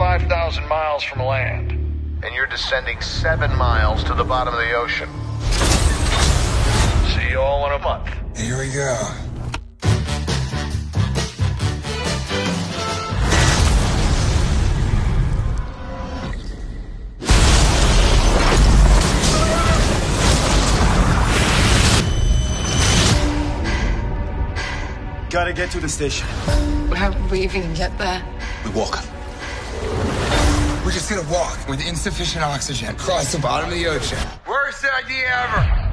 5,000 miles from land. And you're descending seven miles to the bottom of the ocean. See you all in a month. Here we go. Gotta get to the station. How will we even get there? We walk. We're just gonna walk with insufficient oxygen across the bottom of the ocean. Worst idea ever.